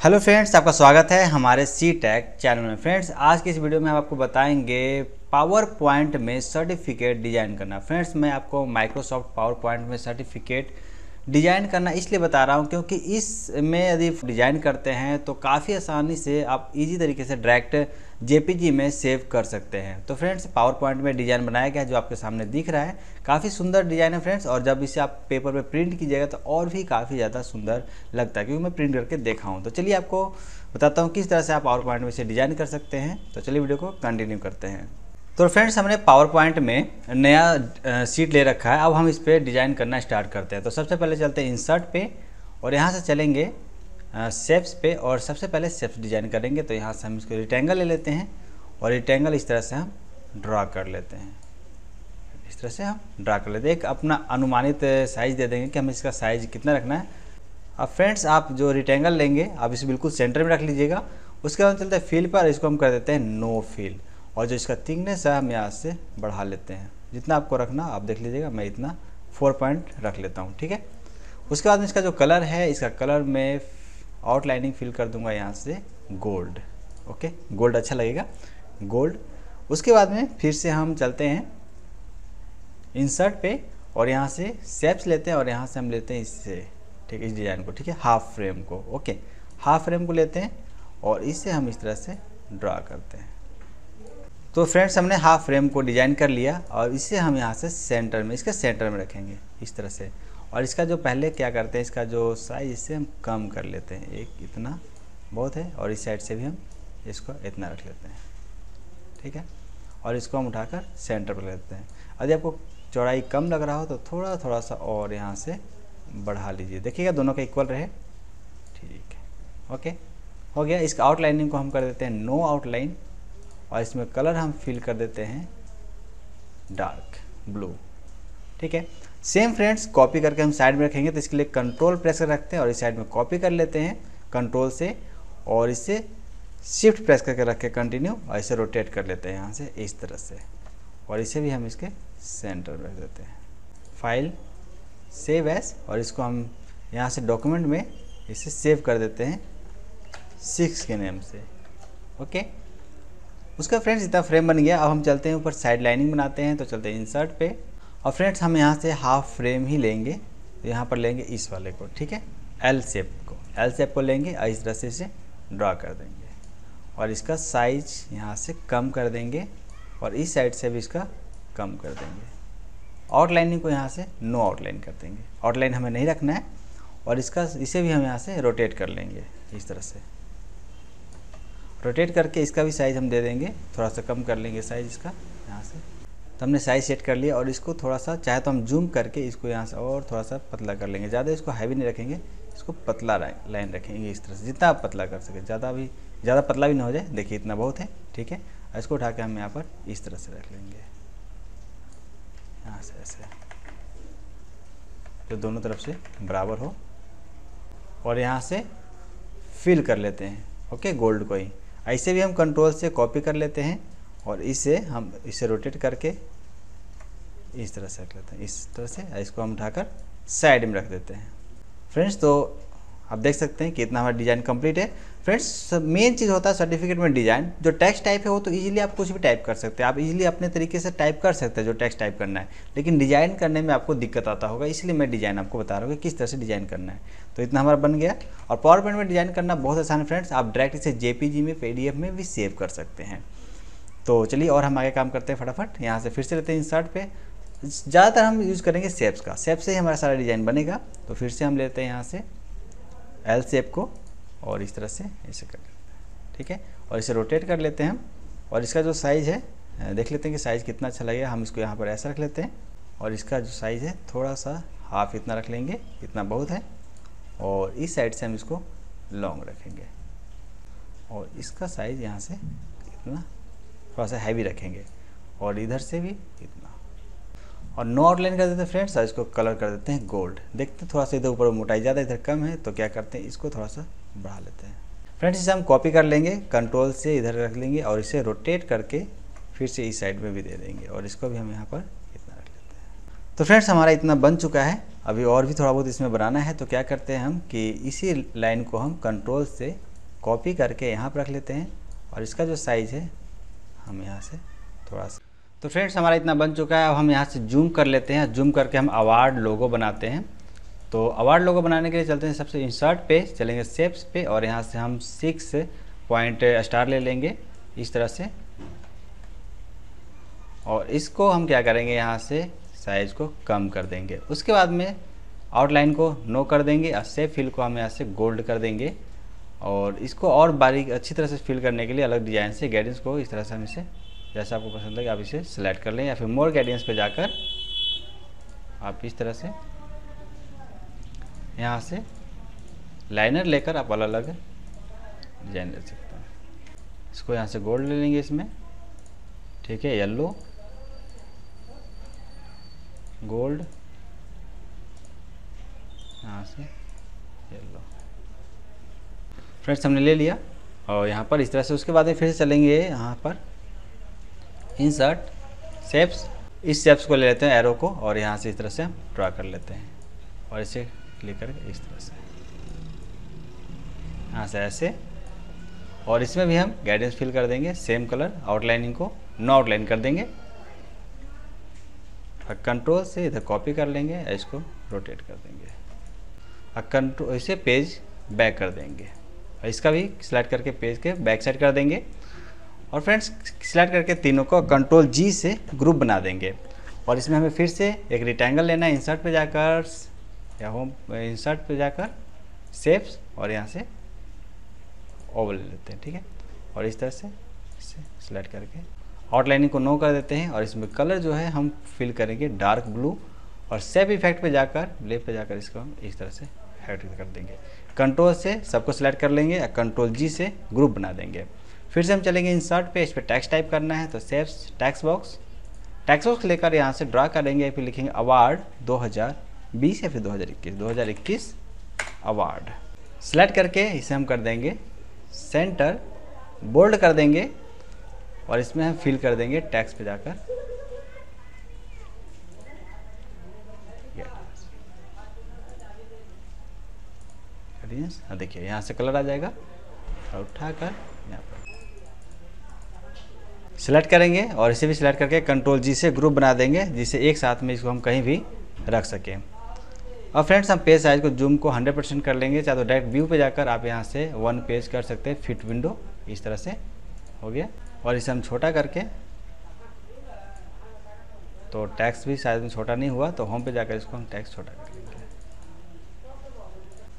Hello friends, आपका स्वागत है हमारे सी टैक चैनल में। फ्रेंड्स, आज की इस वीडियो में हम आपको बताएँगे पावर पॉइंट में सर्टिफिकेट डिज़ाइन करना। फ्रेंड्स, मैं आपको माइक्रोसॉफ्ट पावर पॉइंट में सर्टिफिकेट डिज़ाइन करना इसलिए बता रहा हूँ क्योंकि इसमें यदि डिज़ाइन करते हैं तो काफ़ी आसानी से आप इजी तरीके से डायरेक्ट जेपीजी में सेव कर सकते हैं। तो फ्रेंड्स पावर पॉइंट में डिज़ाइन बनाया गया है जो आपके सामने दिख रहा है। काफ़ी सुंदर डिज़ाइन है फ्रेंड्स और जब इसे आप पेपर पे प्रिंट कीजिएगा तो और भी काफ़ी ज़्यादा सुंदर लगता है क्योंकि मैं प्रिंट करके देखा हूँ। तो चलिए आपको बताता हूँ किस तरह से आप पावर पॉइंट में इसे डिज़ाइन कर सकते हैं। तो चलिए वीडियो को कंटिन्यू करते हैं। तो फ्रेंड्स हमने पावर पॉइंट में नया सीट ले रखा है। अब हम इस पर डिज़ाइन करना स्टार्ट करते हैं। तो सबसे पहले चलते हैं इंसर्ट पे और यहाँ से चलेंगे सेप्स पे और सबसे पहले सेप्स डिज़ाइन करेंगे। तो यहाँ से हम इसको रिटेंगल ले लेते हैं और रिटेंगल इस तरह से हम ड्रा कर लेते हैं। इस तरह से हम ड्रा कर लेते हैं। एक अपना अनुमानित साइज़ दे देंगे कि हमें इसका साइज़ कितना रखना है। अब फ्रेंड्स आप जो रिटेंगल लेंगे, आप इसे बिल्कुल सेंटर में रख लीजिएगा। उसके बाद चलते हैं फील पर। इसको हम कर देते हैं नो फील और जो इसका थिकनेस है, हम यहाँ से बढ़ा लेते हैं। जितना आपको रखना, आप देख लीजिएगा, मैं इतना फोर पॉइंट रख लेता हूँ, ठीक है? उसके बाद में इसका जो कलर है, इसका कलर मैं आउटलाइनिंग फिल कर दूँगा यहाँ से गोल्ड ओके गोल्ड अच्छा लगेगा गोल्ड उसके बाद में फिर से हम चलते हैं इंसर्ट पे और यहाँ से सेप्स लेते हैं और यहाँ से हम लेते हैं इससे ठीक है, इस डिज़ाइन को, ठीक है? हाफ़ फ्रेम को ओके हाफ़ फ्रेम को लेते हैं और इससे हम इस तरह से ड्रा करते हैं। तो फ्रेंड्स, हमने हाफ़ फ्रेम को डिज़ाइन कर लिया और इसे हम यहाँ से सेंटर में, इसके सेंटर में रखेंगे, इस तरह से। और इसका जो पहले क्या करते हैं, इसका जो साइज़, इससे हम कम कर लेते हैं। एक इतना बहुत है और इस साइड से भी हम इसको इतना रख लेते हैं। ठीक है? और इसको हम उठाकर सेंटर पर लेते हैं। यदि आपको चौड़ाई कम लग रहा हो तो थोड़ा थोड़ा सा और यहाँ से बढ़ा लीजिए। देखिएगा दोनों का इक्वल रहे। ठीक है। ओके? हो गया। इसका आउटलाइनिंग को हम कर देते हैं। नो आउटलाइन और इसमें कलर हम फिल कर देते हैं डार्क, ब्लू। ठीक है? सेम फ्रेंड्स कॉपी करके हम साइड में रखेंगे तो इसके लिए कंट्रोल प्रेस कर रखते हैं और इस साइड में कॉपी कर लेते हैं कंट्रोल से और इसे शिफ्ट प्रेस करके रख के कंटिन्यू और इसे रोटेट कर लेते हैं यहाँ से इस तरह से। और इसे भी हम इसके सेंटर में रख देते हैं। फ़ाइल सेव एस और इसको हम यहाँ से डॉक्यूमेंट में इसे सेव कर देते हैं सिक्स के नेम से। ओके उसका फ्रेंड्स इतना फ्रेम बन गया, अब हम चलते हैं ऊपर साइड लाइनिंग बनाते हैं तो चलते हैं इंसर्ट पे। और फ्रेंड्स हम यहाँ से हाफ़ फ्रेम ही लेंगे तो यहाँ पर लेंगे इस वाले को, ठीक है? एल सेप को। एल सेप को लेंगे और इस तरह से ड्रा कर देंगे। और इसका साइज़ यहाँ से कम कर देंगे और इस साइड से भी इसका कम कर देंगे। आउटलाइनिंग को यहाँ से नो आउटलाइन कर देंगे। आउटलाइन हमें नहीं रखना है और इसका, इसे भी हम यहाँ से रोटेट कर लेंगे, इस तरह से। रोटेट करके इसका भी साइज़ हम दे देंगे। थोड़ा सा कम कर लेंगे साइज़ इसका, यहाँ से। तो हमने साइज़ सेट कर लिया और इसको थोड़ा सा, चाहे तो हम जूम करके इसको यहाँ से और थोड़ा सा पतला कर लेंगे। ज़्यादा इसको हैवी नहीं रखेंगे, इसको पतला लाइन रखेंगे इस तरह से। जितना आप पतला कर सकें, ज़्यादा भी, ज़्यादा पतला भी ना हो जाए। देखिए इतना बहुत है, ठीक है? इसको उठा के हम यहाँ पर इस तरह से रख लेंगे। यहाँ से ऐसे। जो दोनों तरफ़ से बराबर हो। और यहाँ से फिल कर लेते हैं ओके गोल्ड को ही ऐसे भी हम कंट्रोल से कॉपी कर लेते हैं और इसे हम, इसे रोटेट करके इस तरह से रख लेते हैं। इस तरह से इसको हम उठाकर साइड में रख देते हैं। फ्रेंड्स तो आप देख सकते हैं कि इतना हमारा डिज़ाइन कंप्लीट है। फ्रेंड्स मेन चीज़ होता है सर्टिफिकेट में डिज़ाइन जो टेक्स्ट टाइप है वो तो इजीली आप कुछ भी टाइप कर सकते हैं। आप इजीली अपने तरीके से टाइप कर सकते हैं जो टेक्स्ट टाइप करना है। लेकिन डिज़ाइन करने में आपको दिक्कत आता होगा। इसलिए मैं डिज़ाइन आपको बता रहा हूँ कि किस तरह से डिज़ाइन करना है। तो इतना हमारा बन गया। और पावर पॉइंट में डिज़ाइन करना बहुत आसान है फ्रेंड्स आप डायरेक्ट इसे जे में पी में भी सेव कर सकते हैं। तो चलिए और हम आगे काम करते हैं फटाफट। यहाँ से फिर से लेते हैं इंसर्ट पे। ज़्यादातर हम यूज़ करेंगे सेप्स का। सेप से ही हमारा सारा डिज़ाइन बनेगा। तो फिर से हम लेते हैं यहाँ से। एल सेप को और इस तरह से ऐसे कर ठीक है? और इसे रोटेट कर लेते हैं हम, और इसका जो साइज़ है देख लेते हैं कि साइज़ कितना अच्छा लगेगा। हम इसको यहाँ पर ऐसा रख लेते हैं, और इसका जो साइज़ है, थोड़ा सा हाफ़ इतना रख लेंगे, इतना बहुत है, और इस साइड से हम इसको लॉन्ग रखेंगे। और इसका साइज़ यहाँ से इतना, थोड़ा सा हैवी रखेंगे, और इधर से भी इतना। और नो आउटलाइन कर देते हैं फ्रेंड्स और इसको कलर कर देते हैं गोल्ड देखते हैं थोड़ा सा इधर ऊपर मोटाई ज़्यादा, इधर कम है तो क्या करते हैं, इसको थोड़ा सा बढ़ा लेते हैं। फ्रेंड्स इसे हम कॉपी कर लेंगे कंट्रोल से इधर रख लेंगे, और इसे रोटेट करके फिर से इस साइड में भी दे देंगे, और इसको भी हम यहाँ पर इतना रख लेते हैं। तो फ्रेंड्स हमारा इतना बन चुका है। अभी और भी थोड़ा बहुत इसमें बनाना है तो क्या करते हैं हम कि इसी लाइन को हम कंट्रोल से कॉपी करके यहाँ पर रख लेते हैं, और इसका जो साइज़ है, हम यहाँ से थोड़ा सा तो फ्रेंड्स हमारा इतना बन चुका है। अब हम यहाँ से जूम कर लेते हैं। जूम करके हम अवार्ड लोगो बनाते हैं। तो अवार्ड लोगो बनाने के लिए चलते हैं सबसे इंसर्ट पे। चलेंगे सेप्स पे और यहाँ से हम सिक्स पॉइंट स्टार ले लेंगे इस तरह से। और इसको हम क्या करेंगे? यहाँ से साइज़ को कम कर देंगे। उसके बाद में आउटलाइन को नो कर देंगे और सेप फिल को हम यहाँ से गोल्ड कर देंगे। और इसको और बारीक, अच्छी तरह से फिल करने के लिए अलग डिज़ाइन से गाइडेंस को इस तरह से हम इसे जैसा आपको पसंद लगे आप इसे सेलेक्ट कर लें या फिर मोर गाइडेंस पे जाकर आप इस तरह से यहाँ से लाइनर लेकर आप अलग अलग डिज़ाइन ले सकते हैं। इसको यहाँ से गोल्ड ले लेंगे इसमें। ठीक है येलो गोल्ड यहाँ से येलो फ्रेंड्स हमने ले लिया और यहाँ पर इस तरह से उसके बाद फिर चलेंगे यहाँ पर। इंसर्ट शेप्स इस शेप्स को ले लेते हैं एरो को और यहाँ से इस तरह से हम ड्रा कर लेते हैं। और इसे क्लिक करके इस तरह से। यहाँ से ऐसे। और इसमें भी हम गाइडेंस फिल कर देंगे सेम कलर आउटलाइनिंग को नो आउटलाइन कर देंगे। कंट्रोल से इधर कॉपी कर लेंगे, इसको रोटेट कर देंगे। और कंट्रोल इसे पेज बैक कर देंगे। और इसका भी सिलेक्ट करके पेज के बैक साइड कर देंगे। और फ्रेंड्स सिलेक्ट करके तीनों को कंट्रोल जी से ग्रुप बना देंगे। और इसमें हमें फिर से एक रिटेंगल लेना है इंसर्ट पे जाकर, या होम इंसर्ट पे जाकर सेप्स और यहाँ से ओवल ले लेते हैं, ठीक है? और इस तरह से सिलेक्ट करके। आउटलाइनिंग को नो कर देते हैं, और इसमें कलर जो है हम फिल करेंगे डार्क ब्लू और सेप इफ़ेक्ट पे जाकर लेफ़्ट पे जाकर इसको हम इस तरह से हेड कर देंगे। कंट्रोल से सबको सिलेक्ट कर लेंगे, या कंट्रोल जी से ग्रुप बना देंगे। फिर से हम चलेंगे इंसर्ट पे इस पर टैक्स टाइप करना है तो shapes text box text box लेकर यहाँ से ड्रा करेंगे, फिर लिखेंगे अवार्ड 2020 या फिर 2021 2021 अवार्ड सेलेक्ट करके इसे हम कर देंगे सेंटर बोल्ड कर देंगे, और इसमें हम फिल कर देंगे टैक्स पे जाकर। हाँ देखिए, यहाँ से कलर आ जाएगा, और उठाकर यहाँ पर। सिलेक्ट करेंगे और इसे भी सिलेक्ट करके कंट्रोल जी से ग्रुप बना देंगे जिससे एक साथ में इसको हम कहीं भी रख सकें। और फ्रेंड्स हम पेज साइज़ को जूम को 100 परसेंट कर लेंगे, चाहे तो डायरेक्ट व्यू पे जाकर आप यहाँ से वन पेज कर सकते हैं फिट विंडो इस तरह से हो गया। और इसे हम छोटा करके तो टैक्स भी शायद में छोटा नहीं हुआ तो होम पे जाकर इसको हम टैक्स छोटा कर लेंगे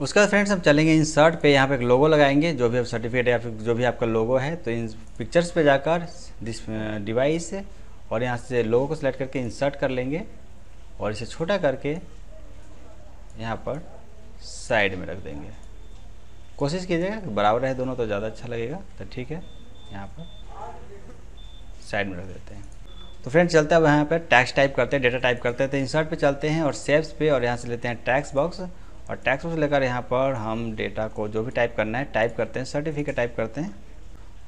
उसके बाद फ्रेंड्स हम चलेंगे इंसर्ट पे, यहाँ पे एक लोगो लगाएँगे, जो भी आप सर्टिफिकेट या फिर जो भी आपका लोगो है तो इन पिक्चर्स पे जाकर डिवाइस और यहाँ से लोगो को सिलेक्ट करके इंसर्ट कर लेंगे, और इसे छोटा करके यहाँ पर साइड में रख देंगे। कोशिश कीजिएगा बराबर रहे दोनों तो ज़्यादा अच्छा लगेगा तो ठीक है, यहाँ पर साइड में रख देते हैं। तो फ्रेंड चलते हैं अब यहाँ पर टैक्स टाइप करते हैं डेटा टाइप करते हैं तो इंसर्ट पे चलते हैं, और सेव्स पे, और यहाँ से लेते हैं टैक्स बॉक्स और टैक्स बॉक्स लेकर यहाँ पर हम डेटा को जो भी टाइप करना है टाइप करते हैं सर्टिफिकेट टाइप करते हैं।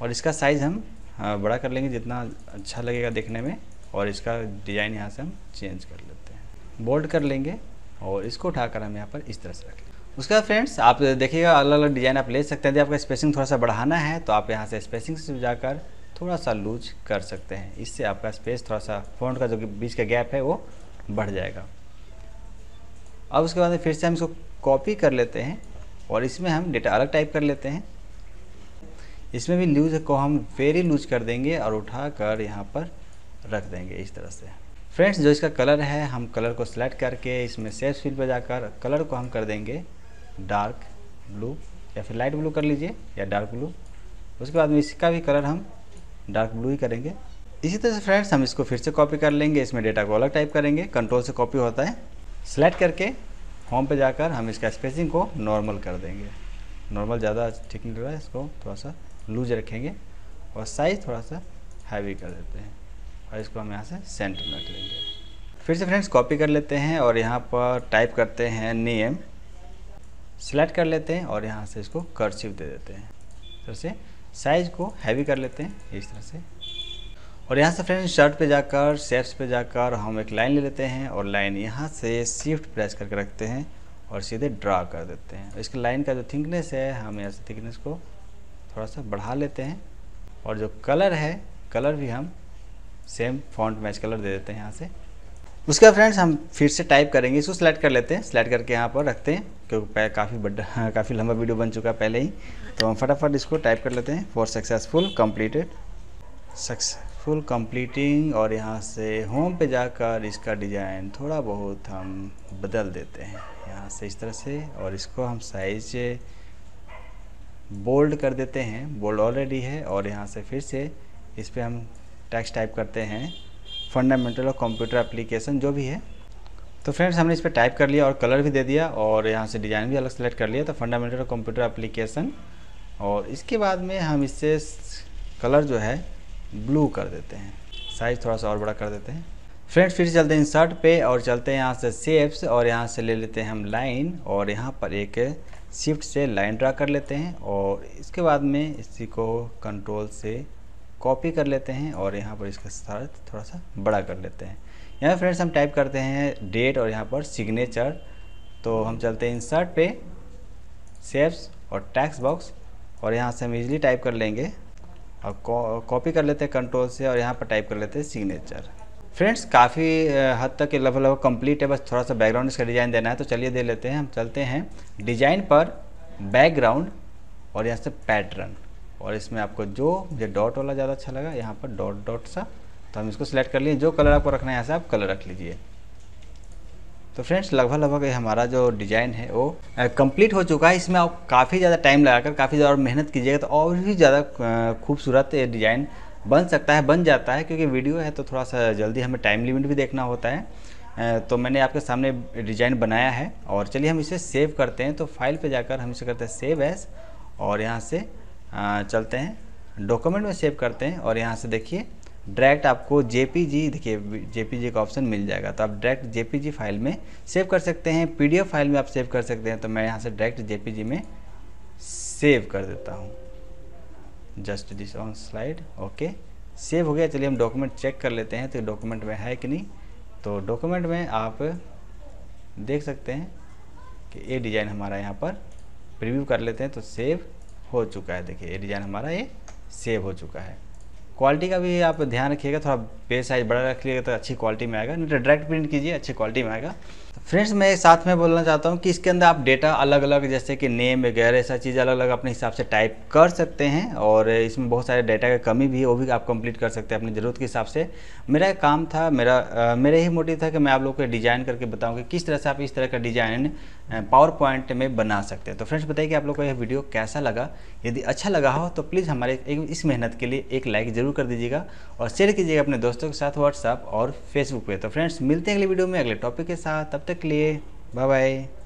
और इसका साइज़ हम बड़ा कर लेंगे जितना अच्छा लगेगा देखने में और इसका डिज़ाइन यहाँ से हम चेंज कर लेते हैं। बोल्ड कर लेंगे और इसको उठाकर हम यहाँ पर इस तरह से रखें उसके बाद फ्रेंड्स आप देखिएगा अलग अलग डिज़ाइन आप ले सकते हैं। यदि आपका स्पेसिंग थोड़ा सा बढ़ाना है तो आप यहाँ से स्पेसिंग से जाकर थोड़ा सा लूज कर सकते हैं। इससे आपका स्पेस थोड़ा सा फ़ॉन्ट का जो बीच का गैप है, वो बढ़ जाएगा। अब उसके बाद फिर से हम इसको कॉपी कर लेते हैं और इसमें हम डेटा अलग टाइप कर लेते हैं। इसमें भी लूज को हम वेरी लूज कर देंगे और उठा कर यहाँ पर रख देंगे इस तरह से। फ्रेंड्स जो इसका कलर है, हम कलर को सिलेक्ट करके इसमें सेफ़ फील पर जाकर कलर को हम कर देंगे डार्क ब्लू या फिर लाइट ब्लू कर लीजिए या डार्क ब्लू उसके बाद में इसका भी कलर हम डार्क ब्लू ही करेंगे। इसी तरह से फ्रेंड्स हम इसको फिर से कॉपी कर लेंगे। इसमें डेटा को अलग टाइप करेंगे। कंट्रोल से कॉपी होता है। सेलेक्ट करके होम पे जाकर हम इसका स्पेसिंग को नॉर्मल कर देंगे। नॉर्मल ज़्यादा ठीक नहीं लग रहा है, इसको थोड़ा सा लूज रखेंगे और साइज़ थोड़ा सा हैवी कर देते हैं और इसको हम यहाँ से सेंटर में रख लेंगे फिर से फ्रेंड्स कॉपी कर लेते हैं और यहाँ पर टाइप करते हैं नेम सेलेक्ट कर लेते हैं और यहाँ से इसको कर्सिव दे देते हैं। तरह से साइज़ को हैवी कर लेते हैं, इस तरह से और यहाँ से फ्रेंड्स, शर्ट पे जाकर, शेप्स पे जाकर हम एक लाइन ले लेते हैं और लाइन यहाँ से शिफ्ट प्रेस करके रखते हैं और सीधे ड्रा कर देते हैं। इसके लाइन का जो थिकनेस है, हम यहाँ से थिकनेस को थोड़ा सा बढ़ा लेते हैं। और जो कलर है कलर भी हम सेम फॉन्ट मैच कलर दे देते हैं यहाँ से। उसके बाद फ्रेंड्स, हम फिर से टाइप करेंगे। इसको सिलेक्ट कर लेते हैं। सिलेक्ट करके यहाँ पर रखते हैं, क्योंकि काफ़ी बड़ा काफ़ी लंबा वीडियो बन चुका है पहले ही। तो हम फटाफट इसको टाइप कर लेते हैं। For successful completed successful completing और यहाँ से होम पे जाकर इसका डिज़ाइन थोड़ा बहुत हम बदल देते हैं। यहाँ से इस तरह से और इसको हम साइज़ बोल्ड कर देते हैं। बोल्ड ऑलरेडी है और यहाँ से फिर से इस पर हम टेक्स्ट टाइप करते हैं। फंडामेंटल ऑफ़ कंप्यूटर एप्लीकेशन जो भी है। तो फ्रेंड्स हमने इस पर टाइप कर लिया और कलर भी दे दिया और यहाँ से डिज़ाइन भी अलग सेलेक्ट कर लिया। तो फंडामेंटल कंप्यूटर एप्लीकेशन और इसके बाद में हम इससे कलर जो है ब्लू कर देते हैं। साइज़ थोड़ा सा और बड़ा कर देते हैं। फ्रेंड्स फिर चलते हैं इंसर्ट पे और चलते हैं यहाँ से सेप्स और यहाँ से ले लेते हैं हम लाइन और यहाँ पर एक शिफ्ट से लाइन ड्रा कर लेते हैं और इसके बाद में इसी को कंट्रोल से कॉपी कर लेते हैं और यहाँ पर इसका साथ थोड़ा सा बड़ा कर लेते हैं। यहाँ फ्रेंड्स हम टाइप करते हैं डेट और यहाँ पर सिग्नेचर तो हम चलते हैं इंसर्ट पे सेप्स और टैक्स बॉक्स और यहाँ से हम इजीली टाइप कर लेंगे। और कॉपी कर लेते हैं कंट्रोल से और यहाँ पर टाइप कर लेते हैं सिग्नेचर फ्रेंड्स काफ़ी हद तक ये लगभग लगभग कंप्लीट है, बस थोड़ा सा बैकग्राउंड इसका डिज़ाइन देना है तो चलिए दे लेते हैं, हम चलते हैं। डिज़ाइन पर बैकग्राउंड और यहाँ से पैटर्न और इसमें आपको जो मुझे डॉट वाला ज़्यादा अच्छा लगा, यहाँ पर डॉट डॉट सा तो हम इसको सिलेक्ट कर लिए। जो कलर आपको रखना है यहाँ से आप कलर रख लीजिए। तो फ्रेंड्स लगभग लगभग हमारा जो डिज़ाइन है वो कंप्लीट हो चुका है। इसमें आप काफ़ी ज़्यादा टाइम लगाकर, काफ़ी ज़्यादा मेहनत कीजिएगा तो और भी ज़्यादा खूबसूरत डिज़ाइन बन सकता है, बन जाता है, क्योंकि वीडियो है तो थोड़ा सा जल्दी हमें टाइम लिमिट भी देखना होता है। तो मैंने आपके सामने डिज़ाइन बनाया है और चलिए हम इसे सेव करते हैं। तो फ़ाइल पे जाकर हम इसे करते हैं सेव एस और यहाँ से चलते हैं। डॉक्यूमेंट में सेव करते हैं और यहाँ से देखिए डायरेक्ट आपको जेपीजी देखिए जेपीजी का ऑप्शन मिल जाएगा। तो आप डायरेक्ट जेपीजी फ़ाइल में सेव कर सकते हैं। पीडीएफ फ़ाइल में आप सेव कर सकते हैं। तो मैं यहाँ से डायरेक्ट जेपीजी में सेव कर देता हूँ। Just this on slide okay save हो गया। चलिए हम डॉक्यूमेंट चेक कर लेते हैं। तो डॉक्यूमेंट में है कि नहीं? तो डॉक्यूमेंट में आप देख सकते हैं कि ये डिज़ाइन हमारा यहाँ पर प्रीव्यू कर लेते हैं। तो सेव हो चुका है। देखिए, ये डिज़ाइन हमारा ये सेव हो चुका है। क्वालिटी का भी आप ध्यान रखिएगा, थोड़ा पेज साइज़ बड़ा रख लीजिएगा तो अच्छी क्वालिटी में आएगा, नहीं तो डायरेक्ट प्रिंट कीजिए, अच्छी क्वालिटी में आएगा। फ्रेंड्स मैं साथ में बोलना चाहता हूँ कि इसके अंदर आप डेटा अलग अलग जैसे कि नेम वगैरह, ऐसा चीज़ अलग अलग अपने हिसाब से टाइप कर सकते हैं और इसमें बहुत सारे डेटा की कमी भी है, वो भी आप कंप्लीट कर सकते हैं अपनी ज़रूरत के हिसाब से। मेरा काम था, मेरा मेरा ही मोटिव था कि मैं आप लोग को डिज़ाइन करके बताऊँ कि किस तरह से आप इस तरह का डिज़ाइन पावर पॉइंट में बना सकते हैं। तो फ्रेंड्स बताइए कि आप लोग को यह वीडियो कैसा लगा? यदि अच्छा लगा हो तो प्लीज़ हमारे इस मेहनत के लिए एक लाइक ज़रूर कर दीजिएगा और शेयर कीजिएगा अपने दोस्तों के साथ व्हाट्सअप और फेसबुक पे। तो फ्रेंड्स मिलते हैं अगले वीडियो में अगले टॉपिक के साथ। तब तक के लिए बाय बाय